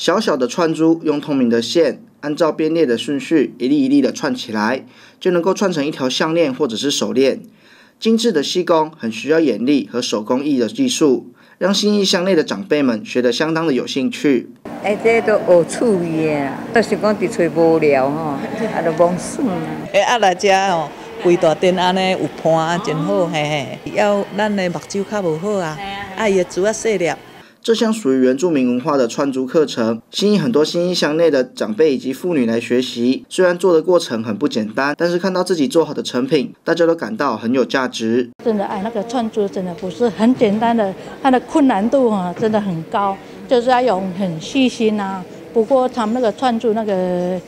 小小的串珠用透明的线，按照编列的顺序，一粒一粒的串起来，就能够串成一条项链或者是手链。精致的细工很需要眼力和手工艺的技术，让心意相内的长辈们学得相当的有兴趣。哎，这都学趣味的，都是讲伫找无聊吼，啊，都忙爽啊。哎，啊来遮哦，规大灯安尼有伴，真好嘿嘿。要咱的目睭较无好啊，啊伊的珠啊细粒。这项属于原住民文化的串珠课程，吸引很多新义乡内的长辈以及妇女来学习。虽然做的过程很不简单，但是看到自己做好的成品，大家都感到很有价值。真的，哎，那个串珠真的不是很简单的，它的困难度啊真的很高，就是要用很细心啊。不过他们那个串珠那个。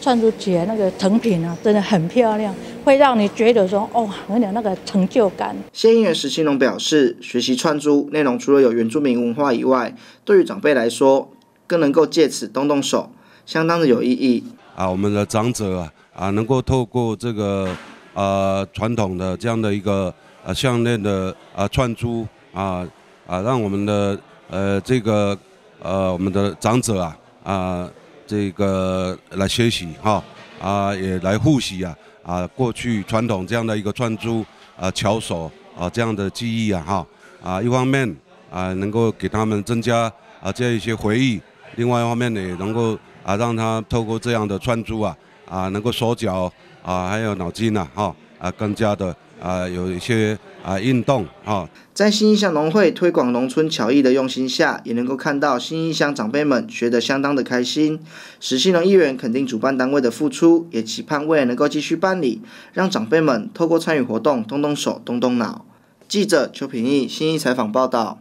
串珠起来那个成品啊，真的很漂亮，会让你觉得说，哦，有点那个成就感。谢议员石青龙表示，学习串珠内容除了有原住民文化以外，对于长辈来说，更能够借此动动手，相当的有意义。啊，我们的长者啊，啊，能够透过这个呃传统的这样的一个呃项链的啊串珠啊啊，让我们的呃这个呃我们的长者啊啊。这个来学习哈啊，也来复习啊啊，过去传统这样的一个串珠啊、巧手啊这样的技艺啊哈啊，一方面啊能够给他们增加啊这样一些回忆，另外一方面呢也能够啊让他透过这样的串珠啊啊能够手脚啊还有脑筋呐哈啊更加的。啊，有一些啊运动啊，在新义乡农会推广农村巧艺的用心下，也能够看到新义乡长辈们学得相当的开心。石新农议员肯定主办单位的付出，也期盼未来能够继续办理，让长辈们透过参与活动动动手、动动脑。记者邱平义新义采访报道。